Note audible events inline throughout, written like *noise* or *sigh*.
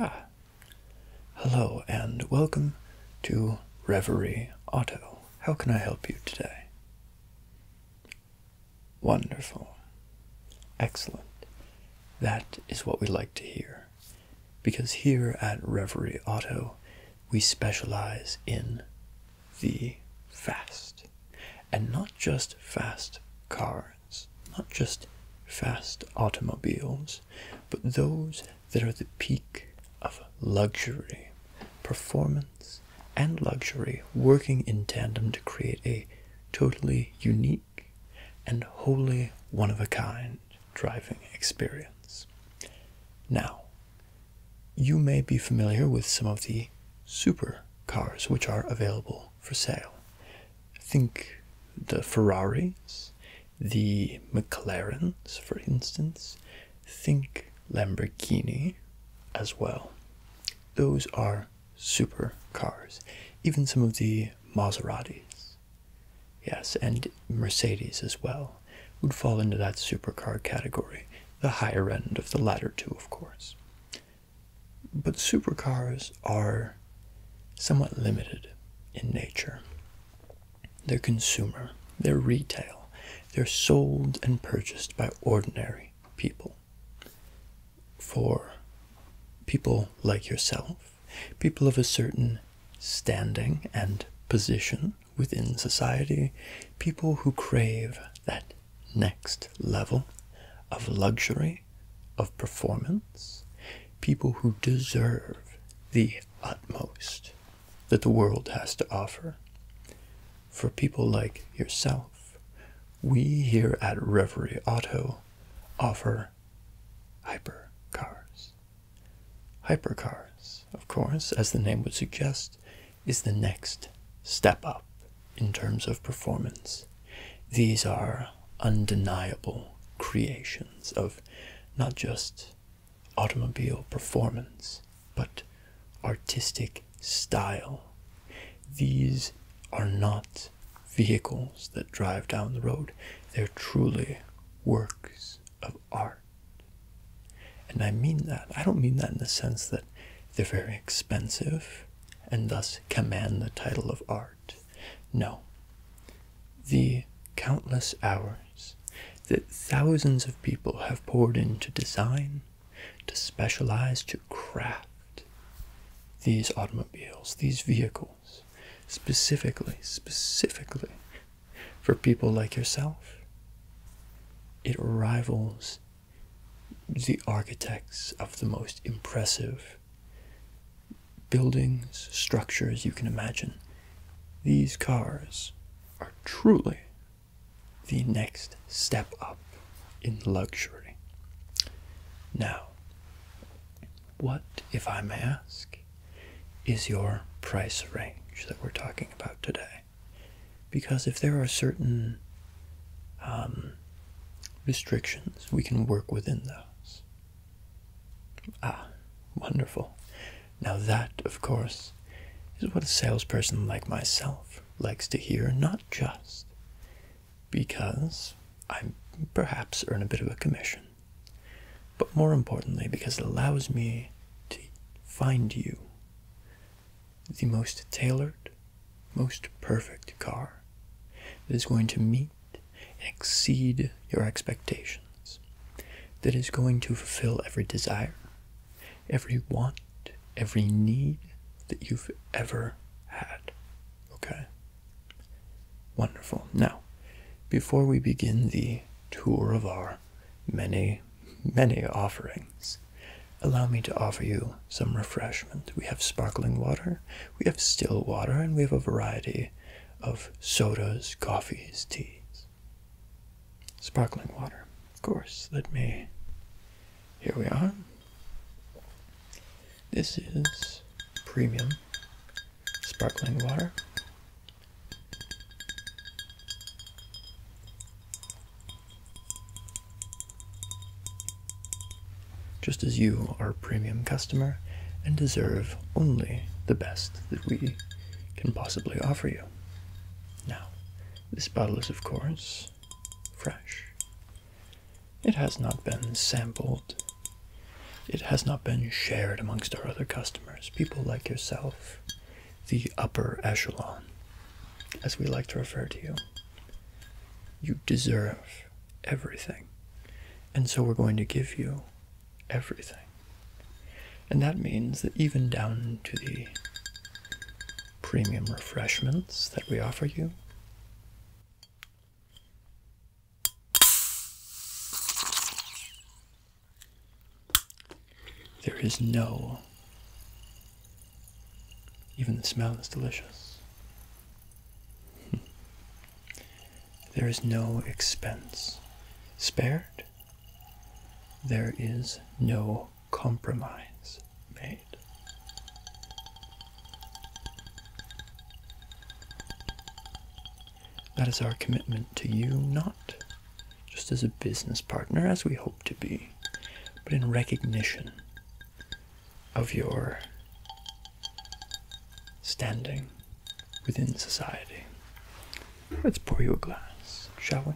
Ah, hello and welcome to Reverie Auto. How can I help you today? Wonderful. Excellent. That is what we like to hear. Because here at Reverie Auto, we specialize in the fast. And not just fast cars, not just fast automobiles, but those that are the peak of luxury, performance, and luxury working in tandem to create a totally unique and wholly one of a kind driving experience. Now, you may be familiar with some of the super cars which are available for sale. Think the Ferraris, the McLarens, for instance. Think Lamborghini as well. Those are super cars. Even some of the Maseratis, yes, and Mercedes as well, would fall into that supercar category, the higher end of the latter two, of course. But supercars are somewhat limited in nature. They're consumer, they're retail, they're sold and purchased by ordinary people. For people like yourself, people of a certain standing and position within society, people who crave that next level of luxury, of performance, people who deserve the utmost that the world has to offer. For people like yourself, we here at Reverie Auto offer hypercars. Hypercars, of course, as the name would suggest, is the next step up in terms of performance. These are undeniable creations of not just automobile performance, but artistic style. These are not vehicles that drive down the road, they're truly works of art. And I mean that. I don't mean that in the sense that they're very expensive and thus command the title of art. No. The countless hours that thousands of people have poured into design, to specialize, to craft these automobiles, these vehicles, specifically, specifically for people like yourself. It rivals the architects of the most impressive buildings, structures you can imagine. These cars are truly the next step up in luxury. Now, what, if I may ask, is your price range that we're talking about today? Because if there are certain um, restrictions, we can work within those. Ah, wonderful. Now, that, of course, is what a salesperson like myself likes to hear, not just because I perhaps earn a bit of a commission, but more importantly, because it allows me to find you the most tailored, most perfect car that is going to meet and exceed your expectations, that is going to fulfill every desire, every want, every need that you've ever had. Okay? Wonderful. Now, before we begin the tour of our many, many offerings, allow me to offer you some refreshment. We have sparkling water, we have still water, and we have a variety of sodas, coffees, teas. Sparkling water, of course. Let me. Here we are. This is premium sparkling water. Just as you are a premium customer and deserve only the best that we can possibly offer you. Now, this bottle is, of course, fresh. It has not been sampled it has not been shared amongst our other customers, people like yourself, the upper echelon, as we like to refer to you. You deserve everything. And so we're going to give you everything. And that means that even down to the premium refreshments that we offer you, there is no, even the smell is delicious. *laughs* there is no expense spared. There is no compromise made. That is our commitment to you, not just as a business partner, as we hope to be, but in recognition of your standing within society. Let's pour you a glass, shall we?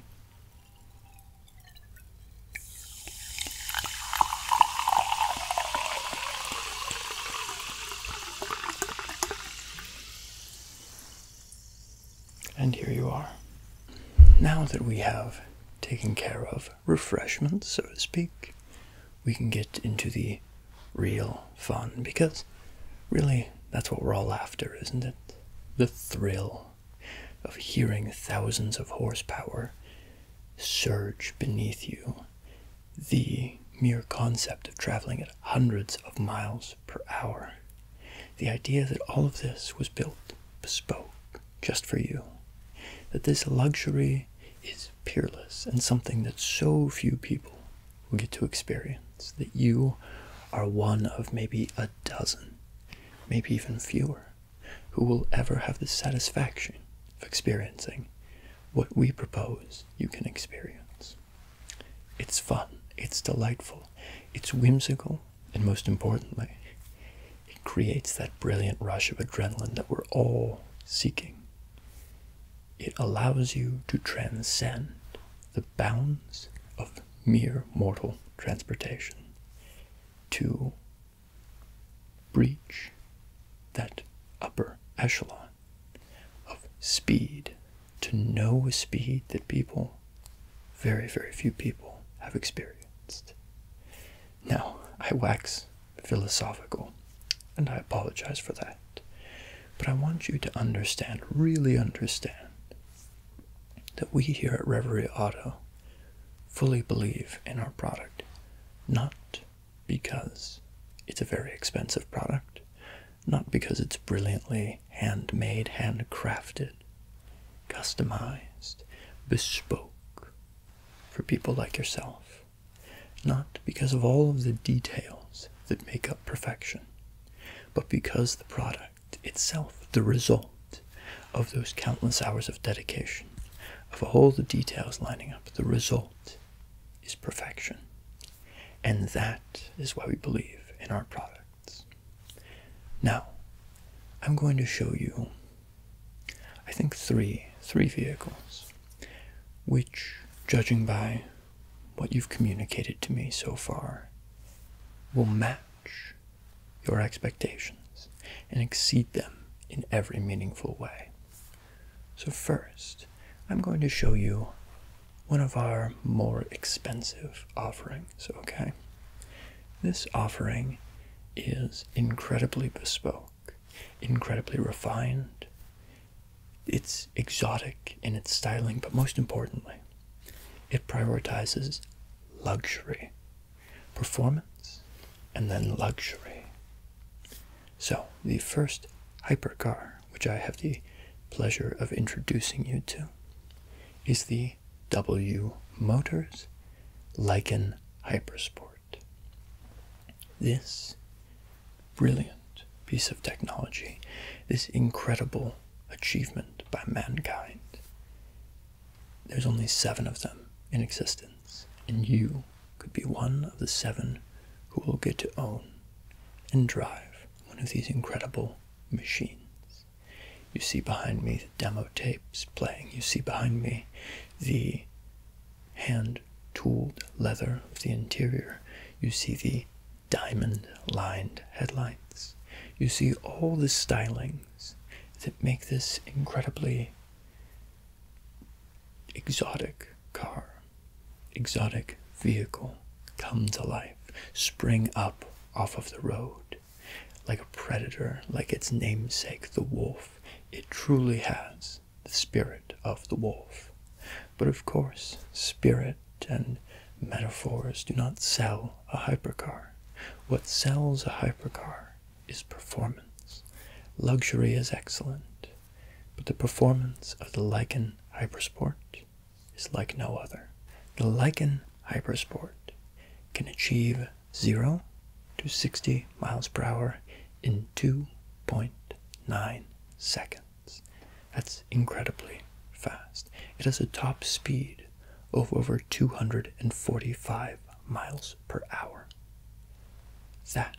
And here you are. Now that we have taken care of refreshments, so to speak, we can get into the real fun because really that's what we're all after, isn't it? The thrill of hearing thousands of horsepower surge beneath you, the mere concept of traveling at hundreds of miles per hour, the idea that all of this was built bespoke just for you, that this luxury is peerless and something that so few people will get to experience, that you are one of maybe a dozen, maybe even fewer, who will ever have the satisfaction of experiencing what we propose you can experience. It's fun, it's delightful, it's whimsical, and most importantly, it creates that brilliant rush of adrenaline that we're all seeking. It allows you to transcend the bounds of mere mortal transportation to breach that upper echelon of speed, to know a speed that people, very, very few people, have experienced. Now, I wax philosophical, and I apologize for that. But I want you to understand, really understand, that we here at Reverie Auto fully believe in our product, not because it's a very expensive product, not because it's brilliantly handmade, handcrafted, customized, bespoke for people like yourself, not because of all of the details that make up perfection, but because the product itself, the result of those countless hours of dedication, of all the details lining up, the result is perfection. And that is why we believe in our products. Now, I'm going to show you, I think, three, three vehicles, which, judging by what you've communicated to me so far, will match your expectations and exceed them in every meaningful way. So, first, I'm going to show you one of our more expensive offerings, okay? This offering is incredibly bespoke, incredibly refined. It's exotic in its styling, but most importantly, it prioritizes luxury, performance, and then luxury. So, the first hypercar, which I have the pleasure of introducing you to, is the W Motors Lycan Hypersport. This brilliant piece of technology, this incredible achievement by mankind, there's only seven of them in existence, and you could be one of the seven who will get to own and drive one of these incredible machines. You see behind me the demo tapes playing. You see behind me the hand tooled leather of the interior. You see the diamond lined headlights. You see all the stylings that make this incredibly exotic car, exotic vehicle come to life, spring up off of the road like a predator, like its namesake, the wolf. It truly has the spirit of the wolf. But of course, spirit and metaphors do not sell a hypercar. What sells a hypercar is performance. Luxury is excellent, but the performance of the Lycan Hypersport is like no other. The Lycan Hypersport can achieve 0 to 60 miles per hour in 2.9 seconds. That's incredibly fast. It has a top speed of over 245 miles per hour. That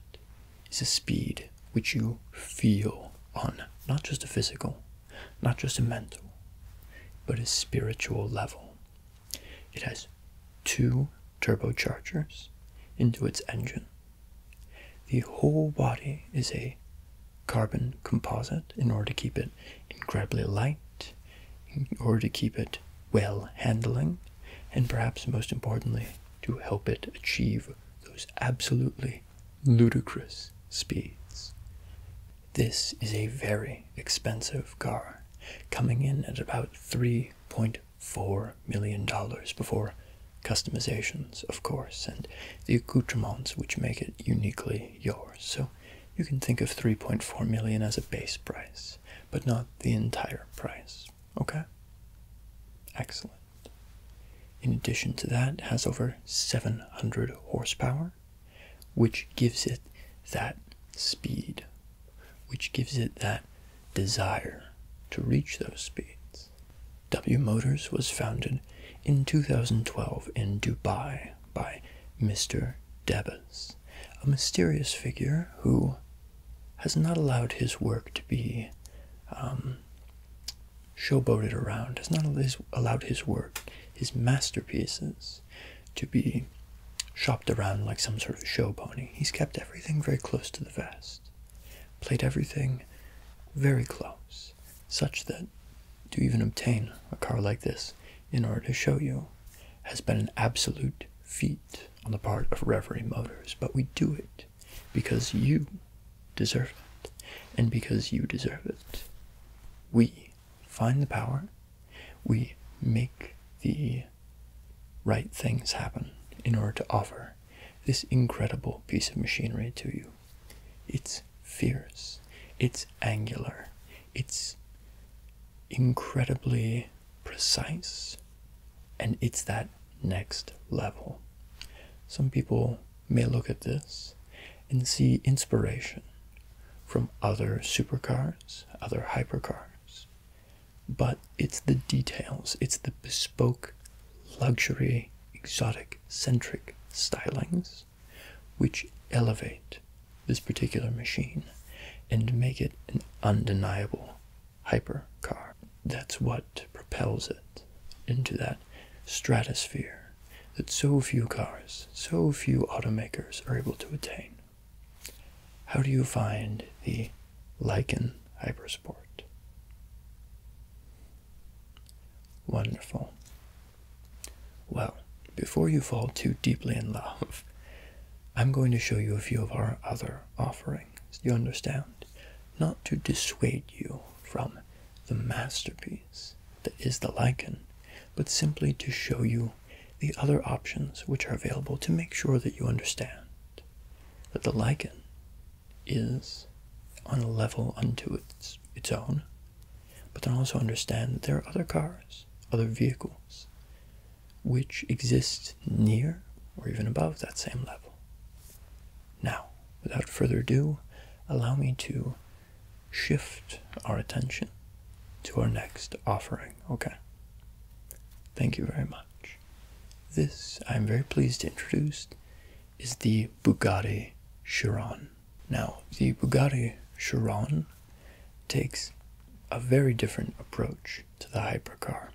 is a speed which you feel on not just a physical, not just a mental, but a spiritual level. It has two turbochargers into its engine. The whole body is a carbon composite in order to keep it incredibly light, order to keep it well handling, and perhaps most importantly, to help it achieve those absolutely ludicrous speeds. This is a very expensive car, coming in at about $3.4 million before customizations, of course, and the accoutrements which make it uniquely yours. So you can think of 3.4 million as a base price, but not the entire price. Okay? Excellent. In addition to that, it has over 700 horsepower, which gives it that speed, which gives it that desire to reach those speeds. W Motors was founded in 2012 in Dubai by Mr. Debbas, a mysterious figure who has not allowed his work to be um, showboated around, has not allowed his work, his masterpieces, to be shopped around like some sort of show pony. He's kept everything very close to the vest, played everything very close, such that to even obtain a car like this in order to show you has been an absolute feat on the part of Reverie Motors. But we do it because you deserve it, and because you deserve it. We find the power, we make the right things happen in order to offer this incredible piece of machinery to you. It's fierce, it's angular, it's incredibly precise, and it's that next level. Some people may look at this and see inspiration from other supercars, other hypercars, but it's the details, it's the bespoke, luxury, exotic, centric stylings which elevate this particular machine and make it an undeniable hypercar. That's what propels it into that stratosphere that so few cars, so few automakers are able to attain. How do you find the Lycan Hypersport? Wonderful. Well, before you fall too deeply in love, I'm going to show you a few of our other offerings. Do you understand? Not to dissuade you from the masterpiece that is the Lycan, but simply to show you the other options which are available to make sure that you understand that the Lycan is on a level unto its, its own, but then also understand that there are other cars, other vehicles, which exist near or even above that same level. Now, without further ado, allow me to shift our attention to our next offering, okay? Thank you very much. This, I'm very pleased to introduce, is the Bugatti Chiron. Now, the Bugatti Chiron takes a very different approach to the hypercar,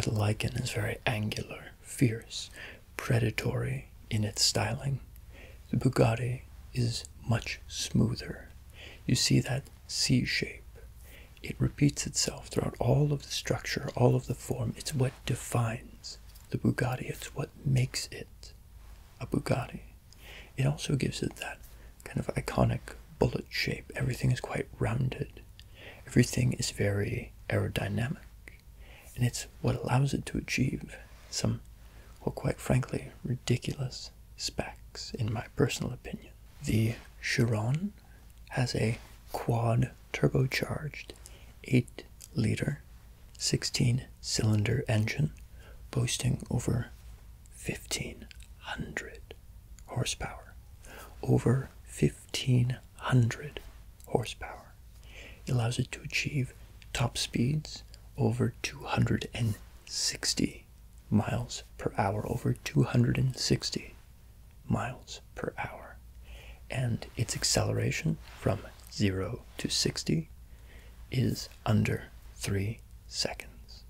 the Lycan is very angular, fierce, predatory in its styling. the Bugatti is much smoother. You see that C shape. It repeats itself throughout all of the structure, all of the form. It's what defines the Bugatti, it's what makes it a Bugatti. It also gives it that kind of iconic bullet shape. Everything is quite rounded, everything is very aerodynamic, and it's what allows it to achieve some, well, quite frankly, ridiculous specs, in my personal opinion. The Chiron has a quad turbocharged 8 liter 16 cylinder engine boasting over 1500 horsepower. Over 1500 horsepower. It allows it to achieve top speeds over 260 miles per hour. Over 260 miles per hour. And its acceleration from 0 to 60 is under 3 seconds.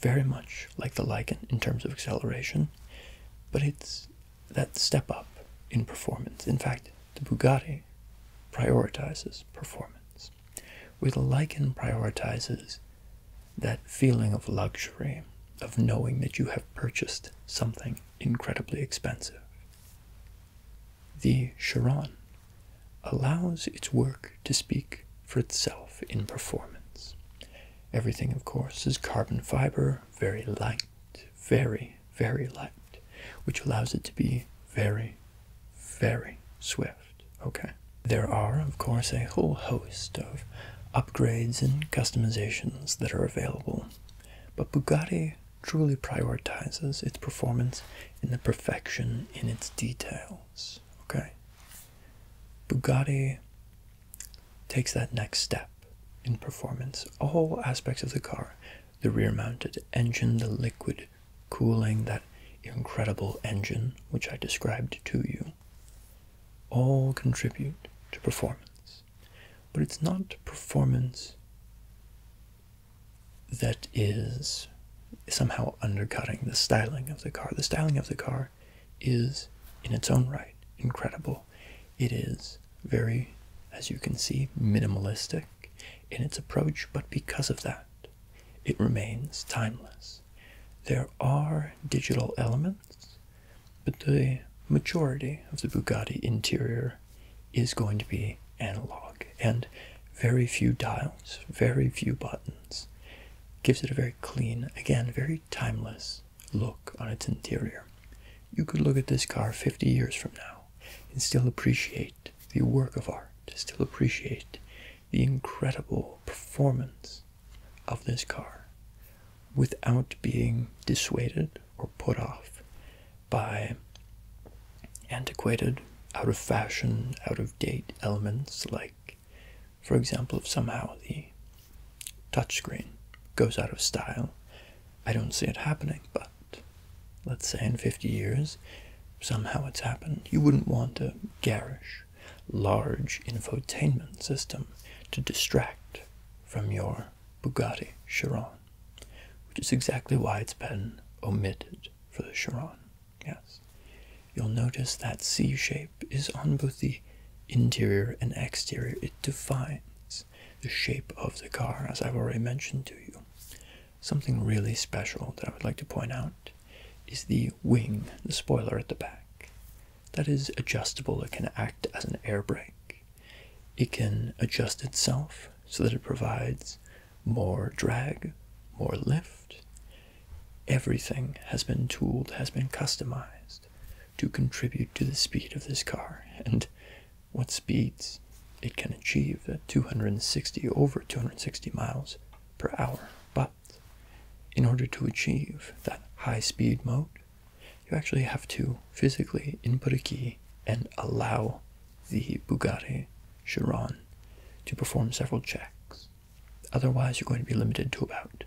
Very much like the Lycan in terms of acceleration, but it's that step up in performance. In fact, the Bugatti prioritizes performance, where the Lycan prioritizes that feeling of luxury, of knowing that you have purchased something incredibly expensive. The Chiron allows its work to speak for itself in performance. Everything, of course, is carbon fiber, very light, very, very light, which allows it to be very, very swift. Okay. There are, of course, a whole host of upgrades and customizations that are available, but Bugatti truly prioritizes its performance in the perfection in its details. Okay? Bugatti takes that next step in performance. All aspects of the car the rear mounted engine, the liquid cooling, that incredible engine which I described to you all contribute to performance. But it's not performance that is somehow undercutting the styling of the car. The styling of the car is, in its own right, incredible. It is very, as you can see, minimalistic in its approach, but because of that, it remains timeless. There are digital elements, but the majority of the Bugatti interior is going to be analog and very few dials, very few buttons. Gives it a very clean, again, very timeless look on its interior. You could look at this car 50 years from now and still appreciate the work of art, still appreciate the incredible performance of this car without being dissuaded or put off by antiquated, out of fashion, out of date elements like, for example, if somehow the touchscreen goes out of style. I don't see it happening, but let's say in 50 years, somehow it's happened. You wouldn't want a garish, large infotainment system to distract from your Bugatti Chiron, which is exactly why it's been omitted for the Chiron. Yes. You'll notice that C shape is on both the interior and exterior. It defines the shape of the car, as I've already mentioned to you. Something really special that I would like to point out is the wing, the spoiler at the back. That is adjustable, it can act as an air brake. It can adjust itself so that it provides more drag, more lift. Everything has been tooled, has been customized to contribute to the speed of this car and what speeds it can achieve at 260 over 260 miles per hour. But in order to achieve that high speed mode, you actually have to physically input a key and allow the Bugatti Chiron to perform several checks. Otherwise, you're going to be limited to about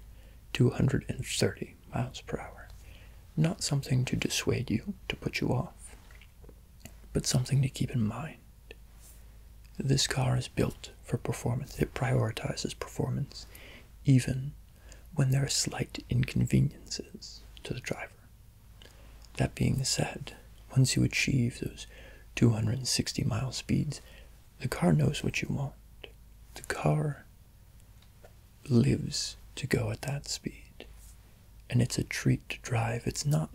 230 miles per hour. Not something to dissuade you, to put you off, but something to keep in mind. This car is built for performance. It prioritizes performance, even when there are slight inconveniences to the driver. That being said, once you achieve those 260 mile speeds, the car knows what you want. The car lives to go at that speed. And it's a treat to drive. It's not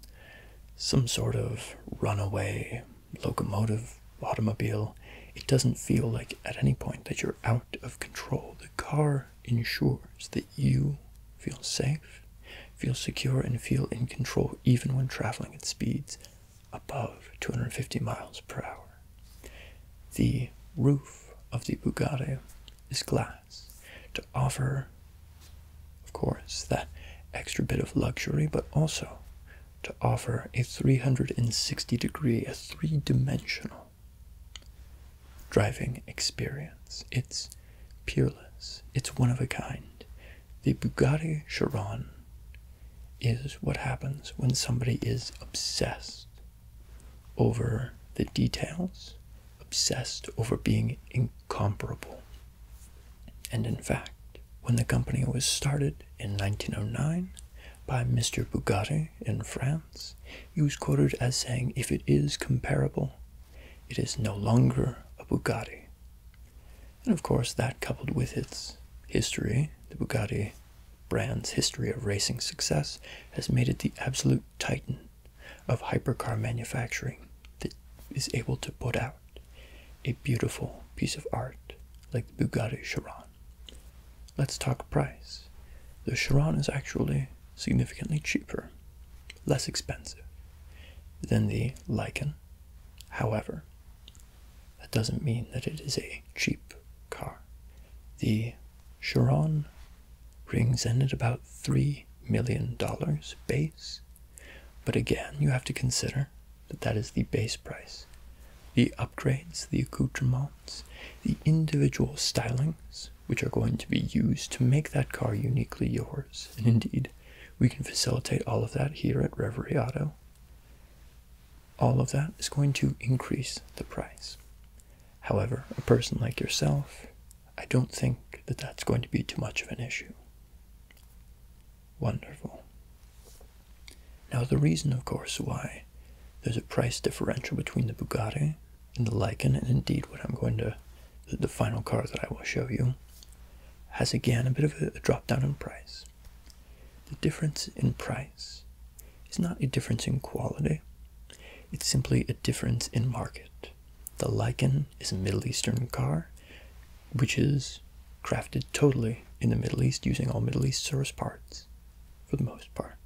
some sort of runaway locomotive automobile. It doesn't feel like at any point that you're out of control. The car ensures that you feel safe, feel secure, and feel in control even when traveling at speeds above 250 miles per hour. The roof of the Bugatti is glass to offer, of course, that extra bit of luxury, but also to offer a 360 degree, a three dimensional driving experience. It's peerless, it's one of a kind. The Bugatti Chiron is what happens when somebody is obsessed over the details, obsessed over being incomparable. And in fact, when the company was started in 1909 by Mr. Bugatti in France, he was quoted as saying, If it is comparable, it is no longer Bugatti. And of course, that coupled with its history, the Bugatti brand's history of racing success, has made it the absolute titan of hypercar manufacturing that is able to put out a beautiful piece of art like the Bugatti Chiron. Let's talk price. The Chiron is actually significantly cheaper, less expensive than the Lycan. However, that doesn't mean that it is a cheap car. The Chiron rings in at about $3 million base, but again, you have to consider that that is the base price. The upgrades, the accoutrements, the individual stylings, which are going to be used to make that car uniquely yours, and indeed, we can facilitate all of that here at Reverie Auto. All of that is going to increase the price. However, a person like yourself, I don't think that that's going to be too much of an issue. Wonderful. Now, the reason, of course, why there's a price differential between the Bugatti and the Lycan, and indeed what I'm going to, the, the final car that I will show you, has again a bit of a, a drop down in price. The difference in price is not a difference in quality, it's simply a difference in market. The Lycan is a Middle Eastern car, which is crafted totally in the Middle East using all Middle East source parts, for the most part,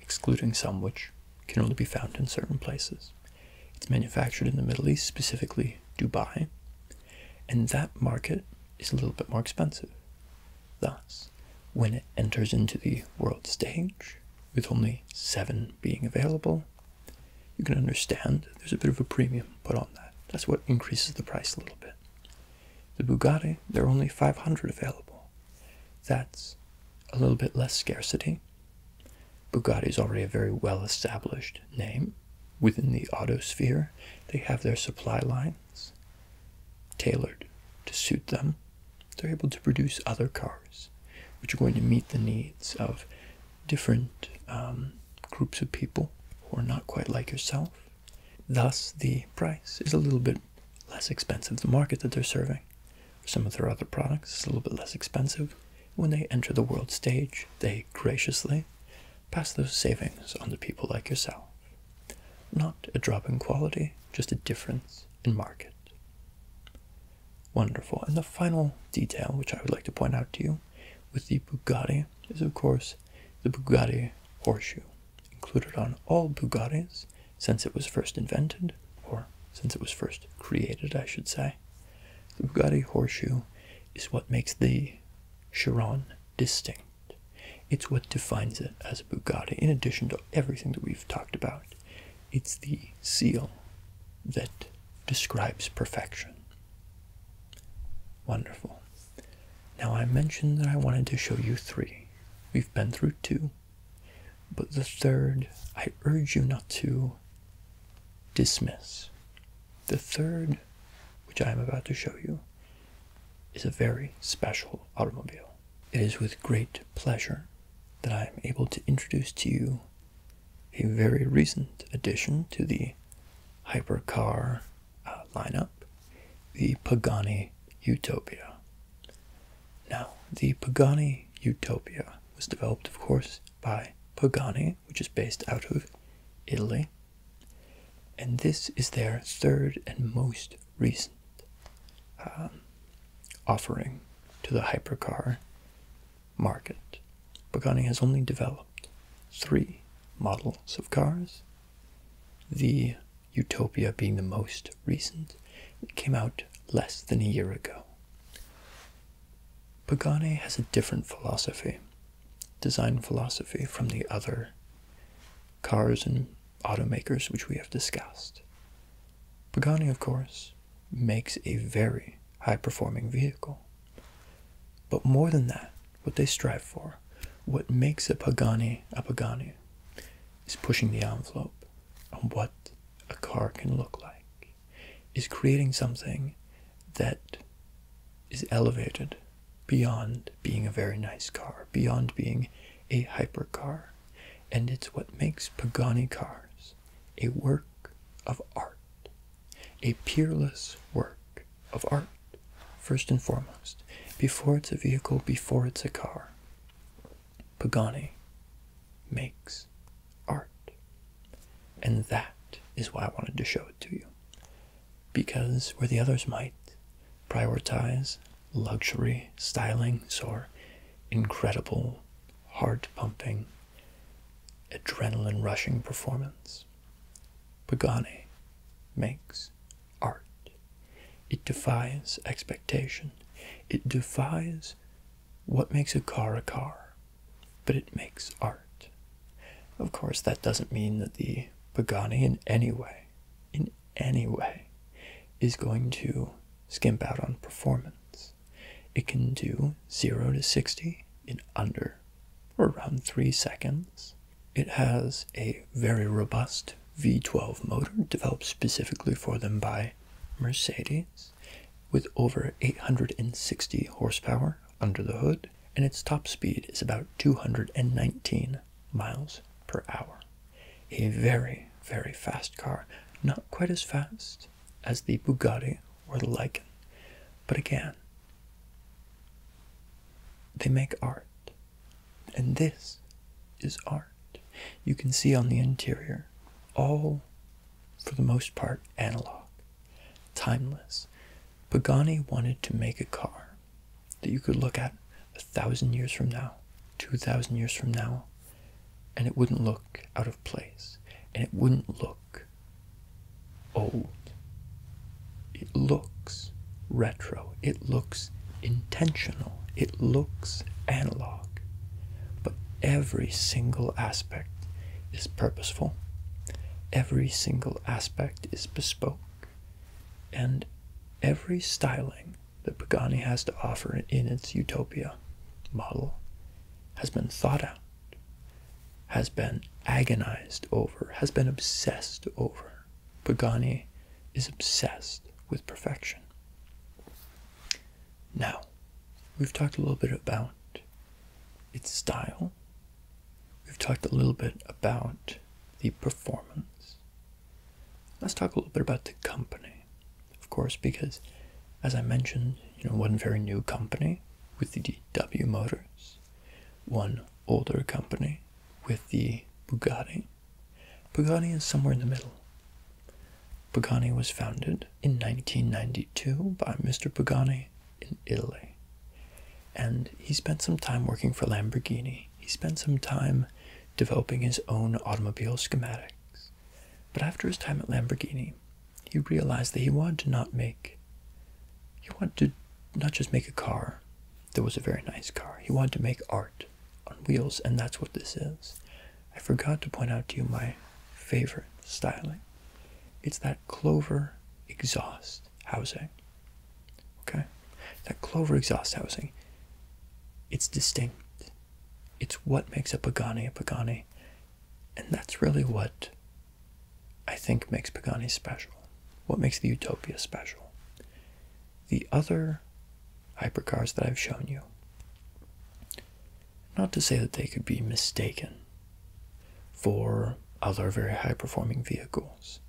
excluding some which can only be found in certain places. It's manufactured in the Middle East, specifically Dubai, and that market is a little bit more expensive. Thus, when it enters into the world stage, with only seven being available, you can understand there's a bit of a premium put on that. That's what increases the price a little bit. The Bugatti, there are only 500 available. That's a little bit less scarcity. Bugatti is already a very well established name within the auto sphere. They have their supply lines tailored to suit them. They're able to produce other cars which are going to meet the needs of different um, groups of people who are not quite like yourself. Thus, the price is a little bit less expensive. The market that they're serving for some of their other products is a little bit less expensive. When they enter the world stage, they graciously pass those savings on to people like yourself. Not a drop in quality, just a difference in market. Wonderful. And the final detail, which I would like to point out to you with the Bugatti, is of course the Bugatti horseshoe, included on all Bugattis since it was first invented, or since it was first created, I should say. The Bugatti horseshoe is what makes the Chiron distinct. It's what defines it as a Bugatti, in addition to everything that we've talked about. It's the seal that describes perfection. Wonderful. Now, I mentioned that I wanted to show you three. We've been through two. But the third, I urge you not to dismiss. The third, which I am about to show you, is a very special automobile. It is with great pleasure that I am able to introduce to you a very recent addition to the hypercar uh, lineup, the Pagani Utopia. Now, the Pagani Utopia was developed, of course, by Pagani, which is based out of Italy, and this is their third and most recent um, offering to the hypercar market. Pagani has only developed three models of cars, the Utopia being the most recent. It came out less than a year ago. Pagani has a different philosophy, design philosophy from the other cars and automakers which we have discussed. Pagani, of course, makes a very high performing vehicle. But more than that, what they strive for, what makes a Pagani a Pagani, is pushing the envelope on what a car can look like, is creating something that is elevated beyond being a very nice car, beyond being a hypercar. And it's what makes Pagani cars a work of art, a peerless work of art, first and foremost. Before it's a vehicle, before it's a car, Pagani makes art. And that is why I wanted to show it to you. Because where the others might prioritize luxury stylings or incredible, heart pumping, adrenaline rushing performance, Pagani makes art. It defies expectation. It defies what makes a car a car, but it makes art. Of course, that doesn't mean that the Pagani in any way, in any way, is going to skimp out on performance. It can do 0 to 60 in under or around 3 seconds. It has a very robust V12 motor developed specifically for them by Mercedes with over 860 horsepower under the hood, and its top speed is about 219 miles per hour. A very, very fast car. Not quite as fast as the Bugatti or the Lycan, but again, they make art. And this is art. You can see on the interior, all for the most part analog, timeless. Pagani wanted to make a car that you could look at a thousand years from now, two thousand years from now, and it wouldn't look out of place, and it wouldn't look old. It looks retro, it looks intentional, it looks analog, but every single aspect is purposeful, every single aspect is bespoke, and every styling that Pagani has to offer in its Utopia model has been thought out, has been agonized over, has been obsessed over. Pagani is obsessed with perfection. Now, we've talked a little bit about its style. We've talked a little bit about the performance. Let's talk a little bit about the company, of course, because as I mentioned, you know, one very new company with the DW Motors, one older company with the Bugatti. Bugatti is somewhere in the middle. Pagani was founded in 1992 by Mr. Pagani in Italy. And he spent some time working for Lamborghini. He spent some time developing his own automobile schematics. But after his time at Lamborghini, he realized that he wanted to not make he wanted to not just make a car that was a very nice car. He wanted to make art on wheels, and that's what this is. I forgot to point out to you my favorite styling. It's that clover exhaust housing. Okay? That clover exhaust housing. It's distinct. It's what makes a Pagani a Pagani. And that's really what I think makes Pagani special. What makes the Utopia special. The other hypercars that I've shown you, not to say that they could be mistaken for other very high performing vehicles,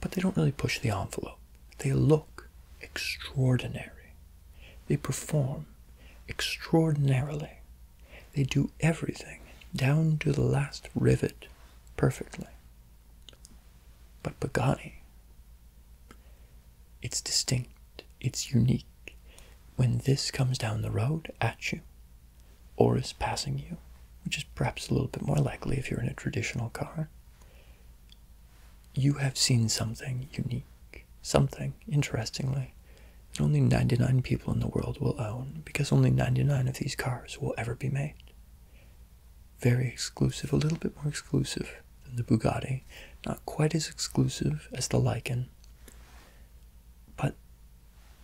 but they don't really push the envelope. They look extraordinary. They perform extraordinarily. They do everything down to the last rivet perfectly. But Pagani, it's distinct, it's unique. When this comes down the road at you, or is passing you, which is perhaps a little bit more likely if you're in a traditional car, you have seen something unique, something, interestingly, that only 99 people in the world will own, because only 99 of these cars will ever be made. Very exclusive, a little bit more exclusive than the Bugatti, not quite as exclusive as the Lycan, but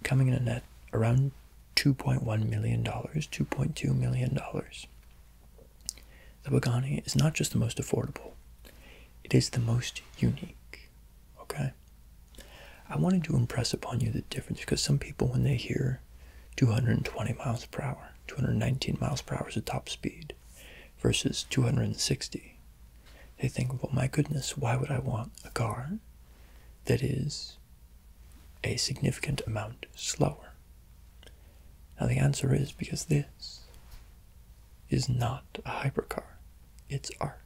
coming in at around $2.1 million, $2.2 million. The Pagani is not just the most affordable, it is the most unique. Okay? I wanted to impress upon you the difference because some people, when they hear 220 miles per hour, 219 miles per hour is the top speed, versus 260, they think, well, my goodness, why would I want a car that is a significant amount slower? Now, the answer is because this is not a hypercar, it's art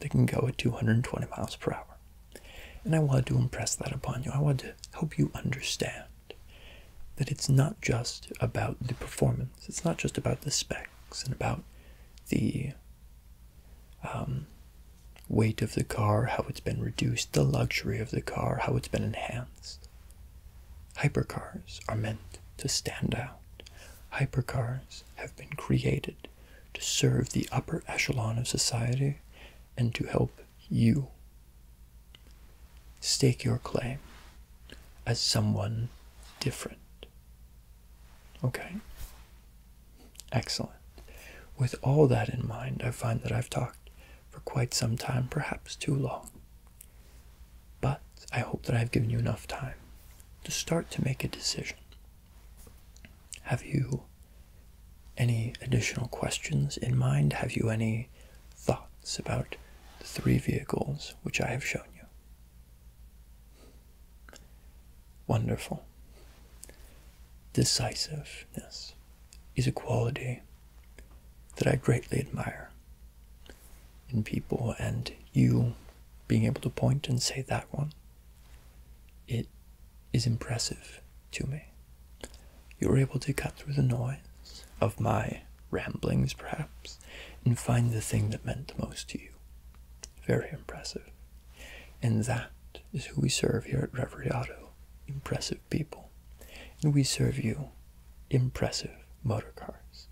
that can go at 220 miles per hour. And I wanted to impress that upon you. I wanted to help you understand that it's not just about the performance, it's not just about the specs and about the um, weight of the car, how it's been reduced, the luxury of the car, how it's been enhanced. Hypercars are meant to stand out. Hypercars have been created to serve the upper echelon of society and to help you stake your claim as someone different. Okay? Excellent. With all that in mind, I find that I've talked for quite some time, perhaps too long. But I hope that I've given you enough time to start to make a decision. Have you any additional questions in mind? Have you any thoughts about the three vehicles which I have shown you? Wonderful. Decisiveness is a quality that I greatly admire in people, and you being able to point and say that one, it is impressive to me. You were able to cut through the noise of my ramblings, perhaps, and find the thing that meant the most to you. Very impressive. And that is who we serve here at Reverie Auto impressive people. And we serve you impressive motor cars.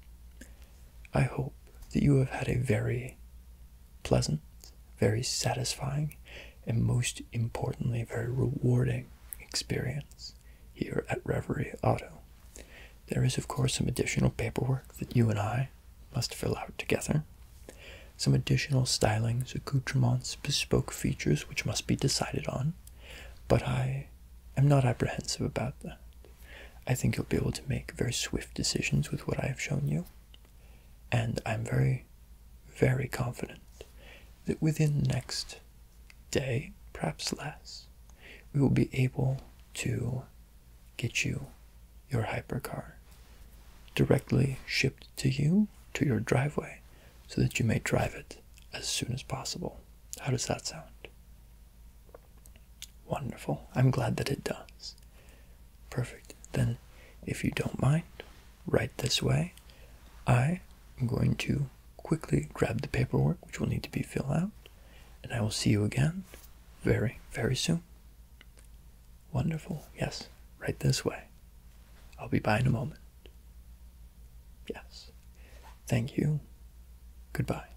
I hope that you have had a very pleasant, very satisfying, and most importantly, very rewarding experience here at Reverie Auto. There is, of course, some additional paperwork that you and I must fill out together, some additional stylings, accoutrements, bespoke features which must be decided on, but I am not apprehensive about that. I think you'll be able to make very swift decisions with what I have shown you, and I'm very, very confident that within the next day, perhaps less, we will be able to get you your hypercar directly shipped to you to your driveway so that you may drive it as soon as possible. How does that sound? Wonderful. I'm glad that it does. Perfect. Then, if you don't mind, right this way, I am going to quickly grab the paperwork which will need to be filled out, and I will see you again very, very soon. Wonderful. Yes, right this way. I'll be by in a moment. Yes. Thank you. Goodbye.